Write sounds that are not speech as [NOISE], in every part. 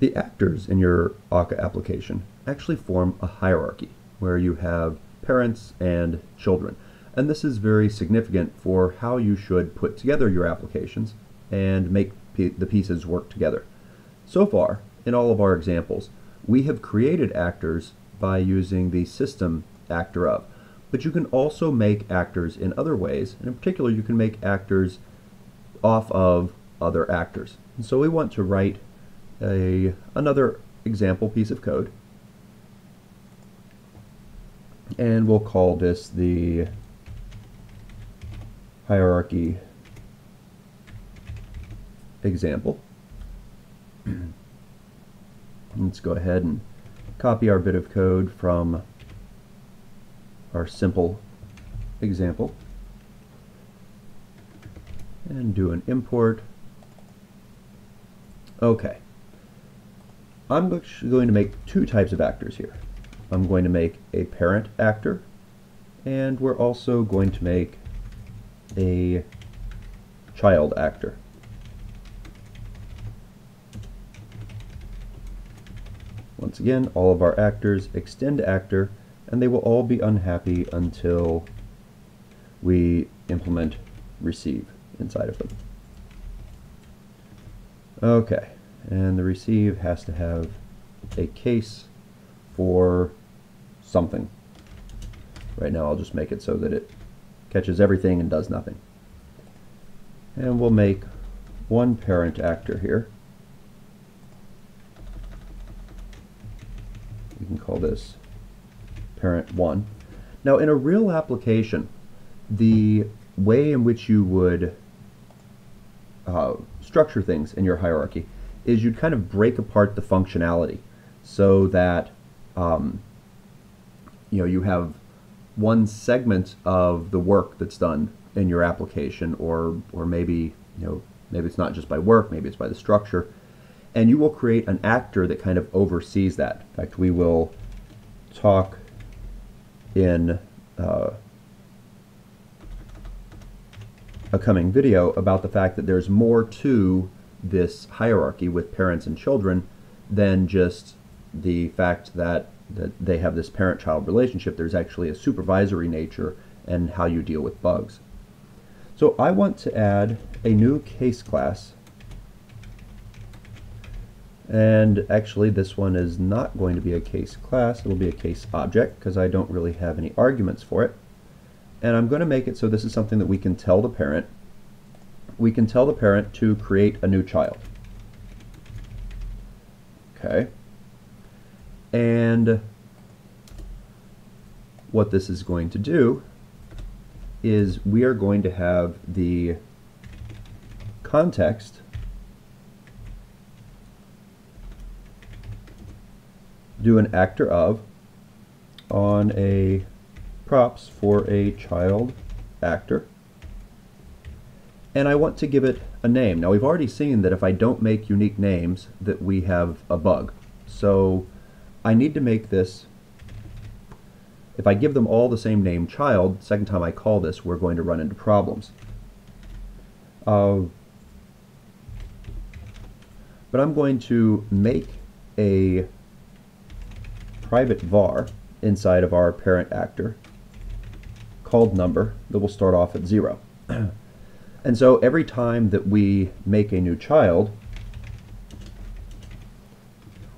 The actors in your Akka application actually form a hierarchy where you have parents and children. And this is very significant for how you should put together your applications and make the pieces work together. So far, in all of our examples, we have created actors by using the system actor of. But you can also make actors in other ways, and in particular you can make actors off of other actors. And so we want to write a, another example piece of code. And we'll call this the hierarchy example. [CLEARS THROAT] Let's go ahead and copy our bit of code from our simple example and do an import. Okay. I'm going to make two types of actors here. I'm going to make a parent actor and we're also going to make a child actor. Once again, all of our actors extend actor and they will all be unhappy until we implement receive inside of them. Okay, and the receive has to have a case for something. Right now I'll just make it so that it catches everything and does nothing. And we'll make one parent actor here. We can call this parent 1. Now in a real application, the way in which you would uh, structure things in your hierarchy is you'd kind of break apart the functionality so that um, you know you have one segment of the work that's done in your application or or maybe you know maybe it's not just by work maybe it's by the structure. And you will create an actor that kind of oversees that. In fact we will talk in uh, a coming video about the fact that there's more to this hierarchy with parents and children than just the fact that, that they have this parent-child relationship. There's actually a supervisory nature and how you deal with bugs. So I want to add a new case class and actually this one is not going to be a case class, it'll be a case object because I don't really have any arguments for it. And I'm going to make it so this is something that we can tell the parent. We can tell the parent to create a new child. Okay. And what this is going to do is we are going to have the context do an actor of on a props for a child actor and I want to give it a name. Now we've already seen that if I don't make unique names that we have a bug. So I need to make this, if I give them all the same name child, second time I call this we're going to run into problems. Uh, but I'm going to make a private var inside of our parent actor called number that will start off at zero. [CLEARS THROAT] and so every time that we make a new child,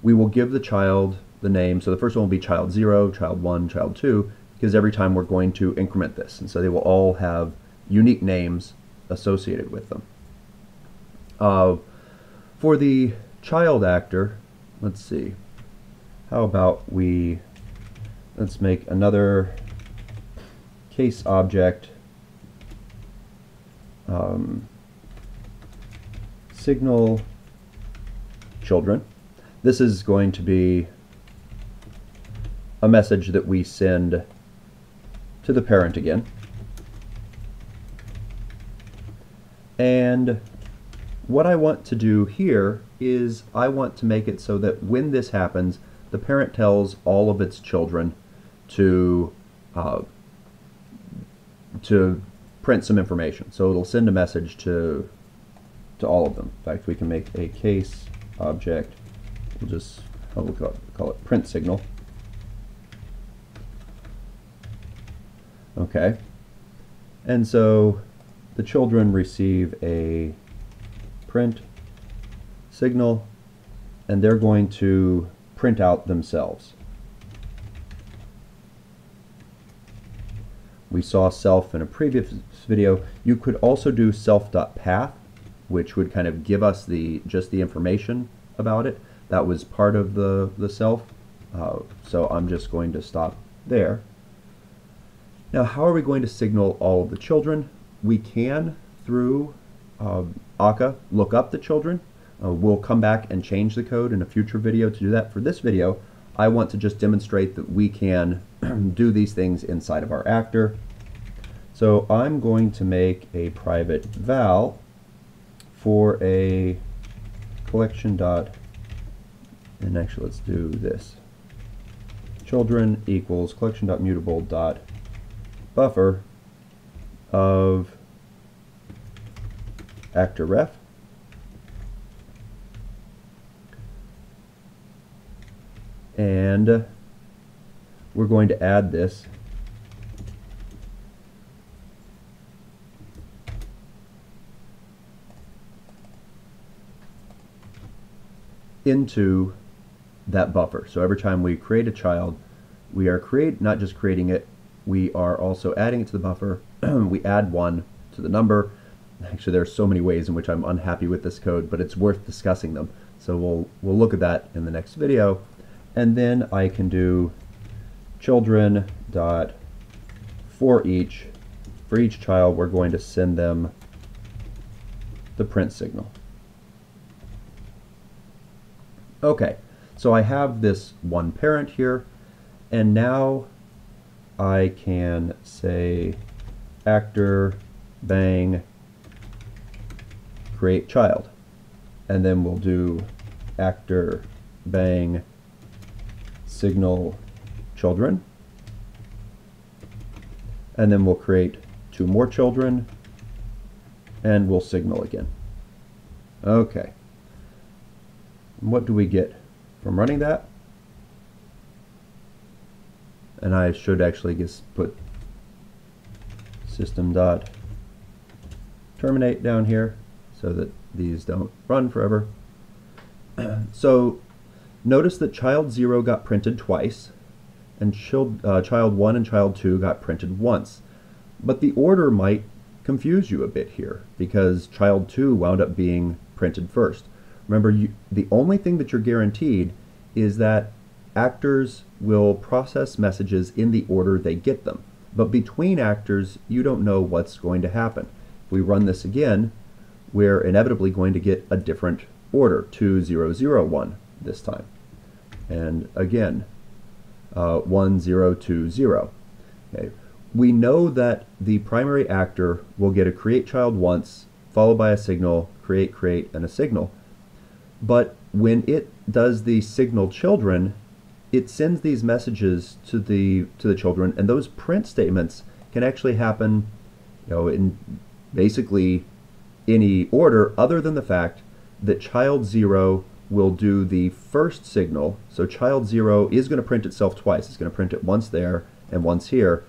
we will give the child the name. So the first one will be child 0, child 1, child 2, because every time we're going to increment this. And so they will all have unique names associated with them. Uh, for the child actor, let's see, how about we, let's make another case object um, signal children. This is going to be a message that we send to the parent again. And what I want to do here is I want to make it so that when this happens, the parent tells all of its children to uh, to print some information. So it'll send a message to to all of them. In fact, we can make a case object we'll just oh, we'll call it, call it print signal. Okay. And so the children receive a print signal and they're going to print out themselves. We saw self in a previous video. You could also do self.path, which would kind of give us the just the information about it. That was part of the, the self. Uh, so I'm just going to stop there. Now, how are we going to signal all of the children? We can, through uh, Akka, look up the children. Uh, we'll come back and change the code in a future video to do that. For this video, I want to just demonstrate that we can [CLEARS THROAT] do these things inside of our actor. So I'm going to make a private val for a collection dot, and actually let's do this. Children equals collection dot mutable dot buffer of actor ref and we're going to add this into that buffer. So every time we create a child, we are create not just creating it, we are also adding it to the buffer. [CLEARS THROAT] we add one to the number. Actually, there are so many ways in which I'm unhappy with this code, but it's worth discussing them. So we'll we'll look at that in the next video. And then I can do children dot for each for each child we're going to send them the print signal. Okay, so I have this one parent here, and now I can say actor bang create child, and then we'll do actor bang signal children, and then we'll create two more children, and we'll signal again. Okay. What do we get from running that? And I should actually just put system dot terminate down here so that these don't run forever. [CLEARS THROAT] so notice that child 0 got printed twice and child, uh, child 1 and child 2 got printed once. But the order might confuse you a bit here because child 2 wound up being printed first. Remember, you, the only thing that you're guaranteed is that actors will process messages in the order they get them. But between actors, you don't know what's going to happen. If we run this again, we're inevitably going to get a different order, 2001 this time. And again, uh, 1020. Okay. We know that the primary actor will get a create child once, followed by a signal, create, create, and a signal. But when it does the signal children, it sends these messages to the to the children, and those print statements can actually happen, you know, in basically any order other than the fact that child zero will do the first signal. So child zero is going to print itself twice. It's going to print it once there and once here.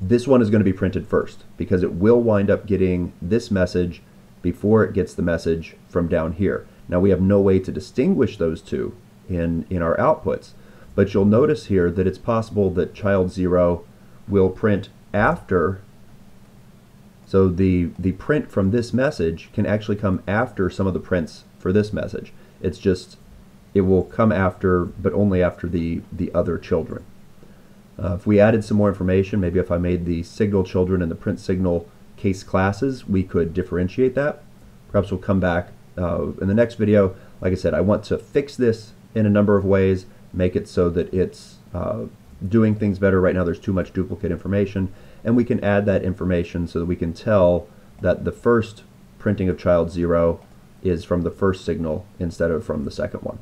This one is going to be printed first because it will wind up getting this message before it gets the message from down here. Now we have no way to distinguish those two in, in our outputs, but you'll notice here that it's possible that child 0 will print after, so the, the print from this message can actually come after some of the prints for this message. It's just, it will come after, but only after the, the other children. Uh, if we added some more information, maybe if I made the signal children and the print signal case classes, we could differentiate that. Perhaps we'll come back uh, in the next video, like I said, I want to fix this in a number of ways, make it so that it's uh, doing things better. Right now there's too much duplicate information, and we can add that information so that we can tell that the first printing of child 0 is from the first signal instead of from the second one.